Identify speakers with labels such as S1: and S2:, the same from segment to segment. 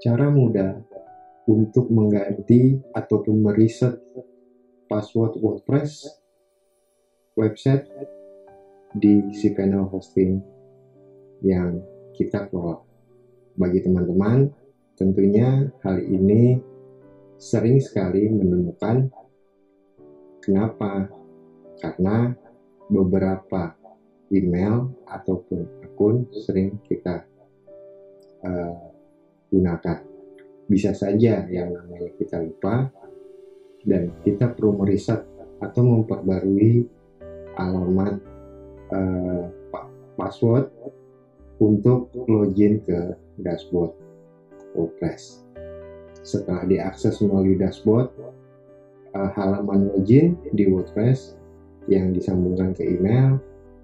S1: cara mudah untuk mengganti ataupun meriset password WordPress website di cPanel hosting yang kita kelola. Bagi teman-teman, tentunya hal ini sering sekali menemukan kenapa? Karena beberapa email ataupun akun sering kita uh, gunakan. Bisa saja yang namanya kita lupa dan kita perlu meriset atau memperbarui alamat uh, password untuk login ke dashboard WordPress. Setelah diakses melalui dashboard, uh, halaman login di WordPress yang disambungkan ke email,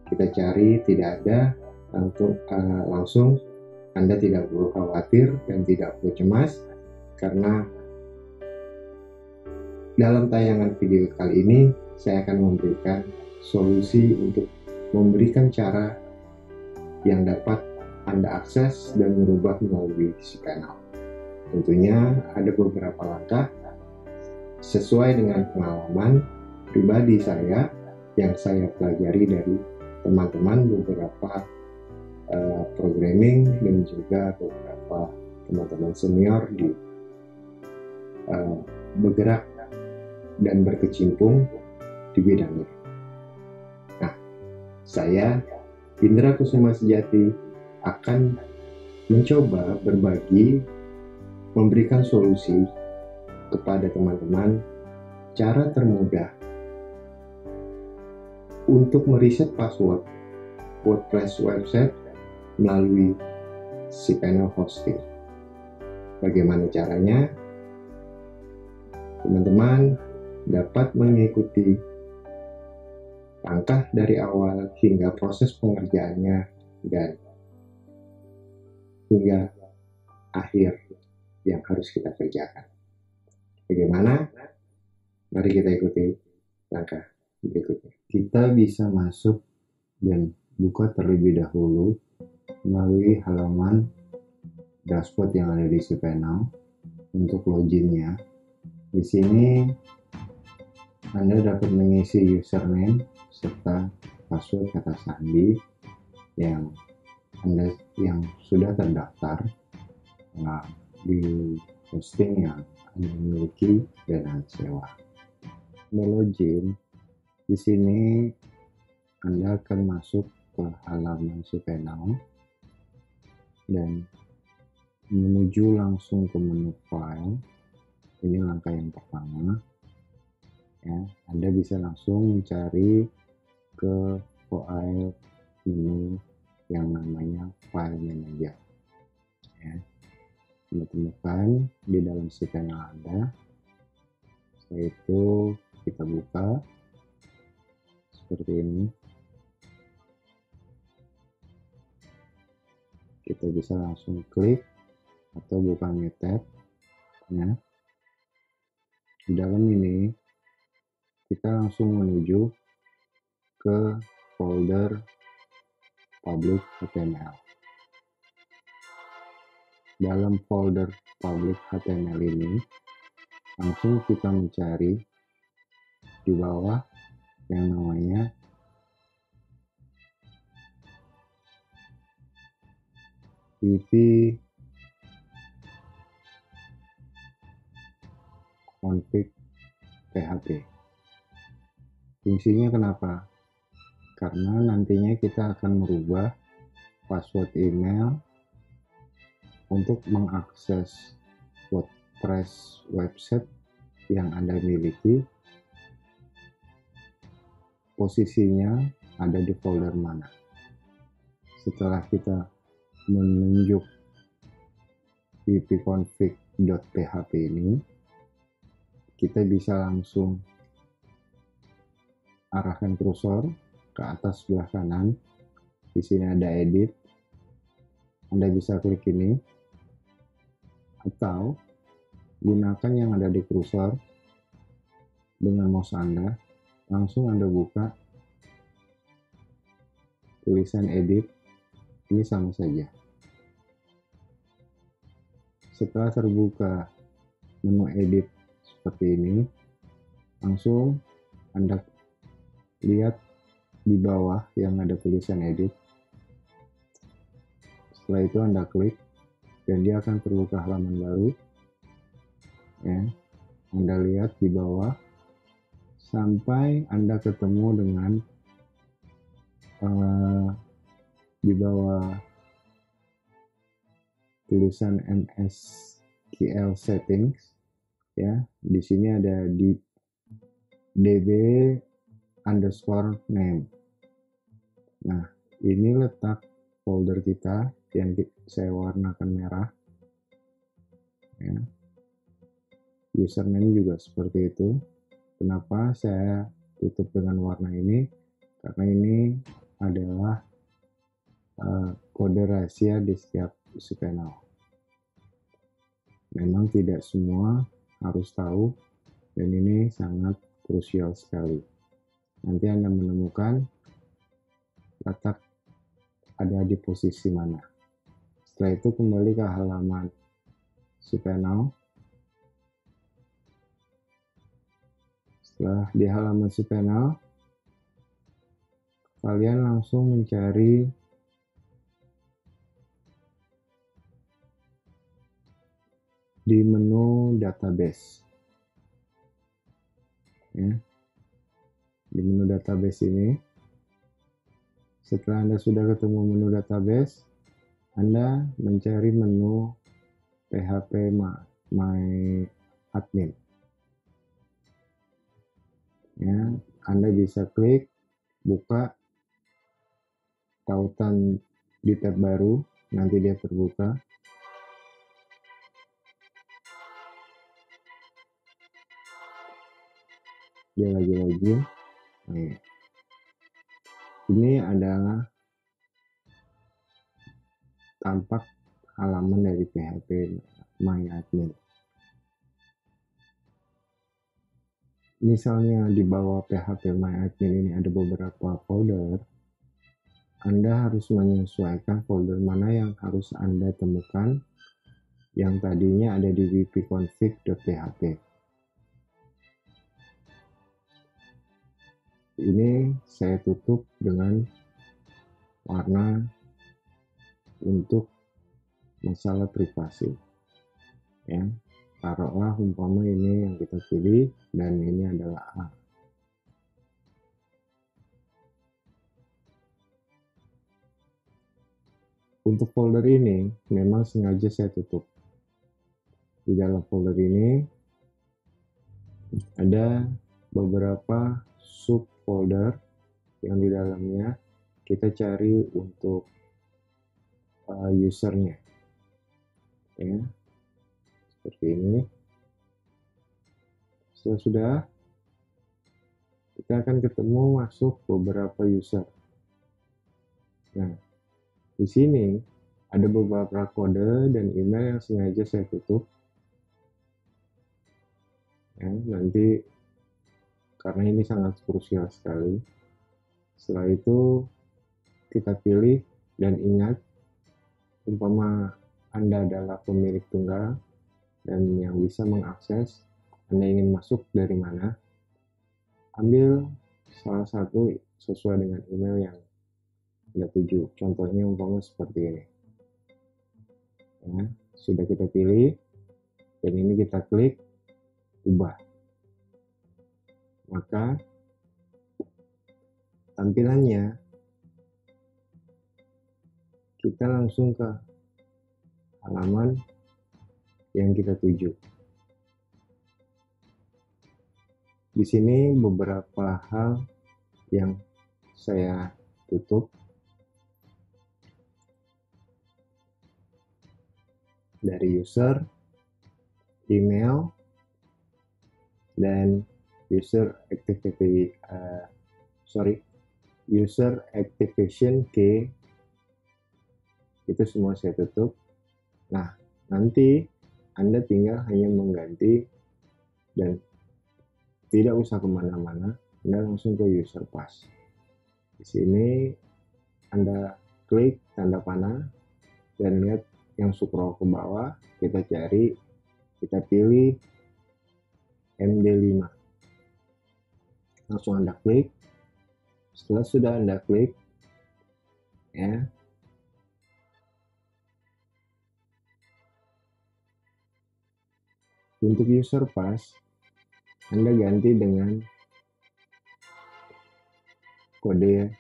S1: kita cari tidak ada, langsung, uh, langsung anda tidak perlu khawatir dan tidak perlu cemas karena dalam tayangan video kali ini saya akan memberikan solusi untuk memberikan cara yang dapat Anda akses dan merubah melalui si kanal. Tentunya ada beberapa langkah sesuai dengan pengalaman pribadi saya yang saya pelajari dari teman-teman beberapa uh, programming dan juga beberapa teman-teman senior di uh, bergerak dan berkecimpung di bidangnya. Nah, saya Indra Kusuma Sejati akan mencoba berbagi memberikan solusi kepada teman-teman cara termudah untuk meriset password WordPress website melalui si panel hosting. Bagaimana caranya? Teman-teman dapat mengikuti langkah dari awal hingga proses pengerjaannya dan hingga akhir yang harus kita kerjakan. Bagaimana? Mari kita ikuti langkah berikutnya. Kita bisa masuk dan buka terlebih dahulu melalui halaman dashboard yang ada di cPanel untuk loginnya. Di sini Anda dapat mengisi username serta password kata sandi yang Anda yang sudah terdaftar nah, di hosting yang Anda miliki dan sewa. Login, di sini Anda akan masuk ke halaman cPanel dan menuju langsung ke menu file. Ini langkah yang pertama. Ya Anda bisa langsung mencari ke file menu yang namanya file manager. Ya Anda temukan di dalam si panel Anda. Setelah itu kita buka. Seperti ini kita bisa langsung klik atau buka new tab ya. Di dalam ini kita langsung menuju ke folder public HTML dalam folder public HTML ini langsung kita mencari di bawah yang namanya PP config PHP. Fungsinya kenapa? Karena nantinya kita akan merubah password email untuk mengakses WordPress website yang Anda miliki. Posisinya ada di folder mana. Setelah kita menunjuk ppconfig.php ini kita bisa langsung arahkan kursor ke atas sebelah kanan. Di sini ada edit. Anda bisa klik ini. Atau gunakan yang ada di kursor dengan mouse Anda. Langsung Anda buka tulisan edit ini sama saja. Setelah terbuka menu edit seperti ini langsung anda lihat di bawah yang ada tulisan edit. Setelah itu anda klik dan dia akan terbuka halaman baru. Ya anda lihat di bawah sampai anda ketemu dengan uh, di bawah tulisan MSQL settings ya. Di sini ada di db underscore name. Nah ini letak folder kita yang saya warnakan merah ya. Username juga seperti itu. Kenapa saya tutup dengan warna ini? Karena ini adalah uh, kode rahasia di setiap cPanel. Memang tidak semua harus tahu dan ini sangat krusial sekali. Nanti Anda menemukan letak ada di posisi mana. Setelah itu kembali ke halaman cPanel. Setelah di halaman cPanel, kalian langsung mencari di menu database. Ya. Di menu database ini, setelah Anda sudah ketemu menu database, Anda mencari menu PHP My Admin. Ya, Anda bisa klik buka tautan di tab baru, nanti dia terbuka. Dia lagi login ini adalah tampak halaman dari PHP MyAdmin misalnya di bawah PHP MyAdmin ini ada beberapa folder anda harus menyesuaikan folder mana yang harus Anda temukan. Yang tadinya ada di wp-config.php. ini saya tutup dengan warna untuk masalah privasi. Ya taruhlah umpama ini yang kita pilih dan ini adalah A. Untuk folder ini memang sengaja saya tutup. Di dalam folder ini ada beberapa sub folder yang di dalamnya kita cari untuk uh, usernya. Ya. Seperti ini. Setelah sudah kita akan ketemu masuk beberapa user. Nah di sini ada beberapa kode dan email yang sengaja saya tutup. Ya, nanti karena ini sangat krusial sekali. Setelah itu kita pilih dan ingat umpama Anda adalah pemilik tunggal dan yang bisa mengakses Anda ingin masuk dari mana, ambil salah satu sesuai dengan email yang Anda tuju. Contohnya umpama seperti ini. Ya, sudah kita pilih dan ini kita klik ubah maka tampilannya kita langsung ke halaman yang kita tuju. Di sini beberapa hal yang saya tutup dari user, email, dan user activity uh, sorry user activation key. Itu semua saya tutup. Nah nanti anda tinggal hanya mengganti dan tidak usah ke mana-mana anda langsung ke user pass. Di sini anda klik tanda panah dan lihat yang scroll ke bawah kita cari kita pilih MD5 langsung anda klik. Setelah sudah anda klik ya. Untuk user pass anda ganti dengan kode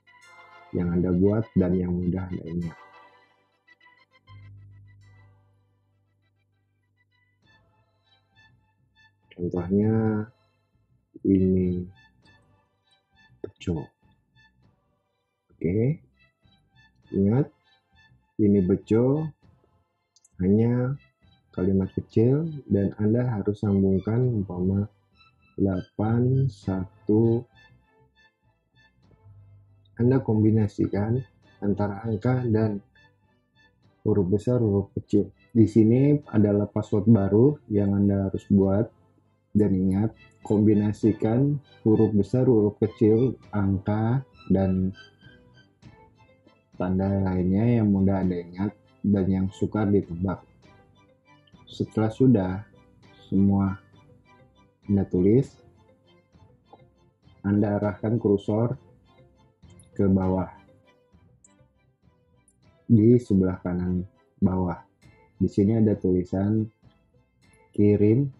S1: yang Anda buat dan yang mudah Anda ingat. Contohnya ini bejo. Oke. Ingat ini bejo hanya kalimat kecil dan Anda harus sambungkan umpama 8 1 anda kombinasikan antara angka dan huruf besar huruf kecil. Di sini adalah password baru yang Anda harus buat dan ingat kombinasikan huruf besar huruf kecil angka dan tanda lainnya yang mudah Anda ingat dan yang suka ditebak. Setelah sudah semua Anda tulis, Anda arahkan kursor ke bawah di sebelah kanan bawah. Di sini ada tulisan kirim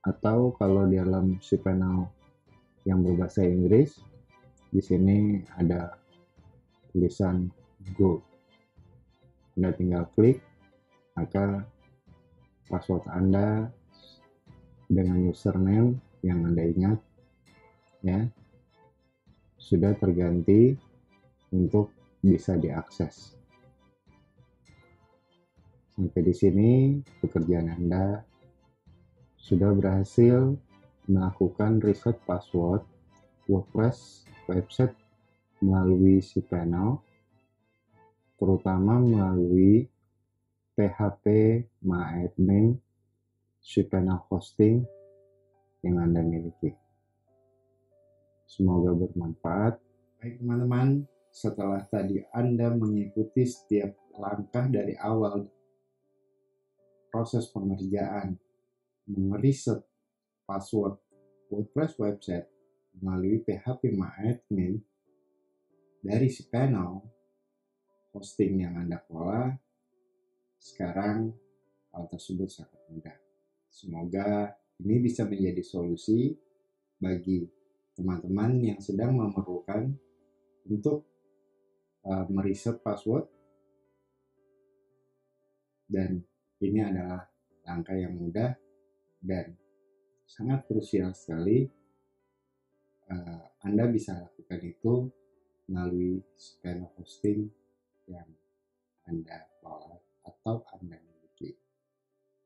S1: atau kalau di dalam panel yang berbahasa Inggris di sini ada tulisan go. Anda tinggal klik maka password Anda dengan username yang Anda ingat ya sudah terganti untuk bisa diakses. Sampai di sini pekerjaan Anda sudah berhasil melakukan reset password WordPress website melalui si panel, terutama melalui PHP MyAdmin cPanel hosting yang Anda miliki. Semoga bermanfaat. Baik teman-teman, setelah tadi Anda mengikuti setiap langkah dari awal proses pengerjaan meriset password WordPress website melalui PHP MyAdmin dari si panel hosting yang Anda kelola, sekarang hal tersebut sangat mudah. Semoga ini bisa menjadi solusi bagi teman-teman yang sedang memerlukan untuk uh, meriset password dan ini adalah langkah yang mudah dan sangat krusial sekali uh, Anda bisa lakukan itu melalui scanner hosting yang Anda kelola atau Anda miliki.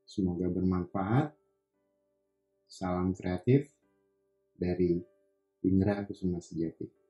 S1: Semoga bermanfaat. Salam kreatif dari Indra Kusuma Sejati.